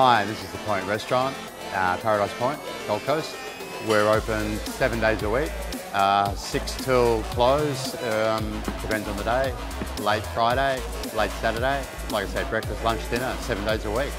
Hi, this is the Point Restaurant, uh, Paradise Point, Gold Coast. We're open seven days a week, uh, six till close, um, depends on the day. Late Friday, late Saturday. Like I said, breakfast, lunch, dinner, seven days a week.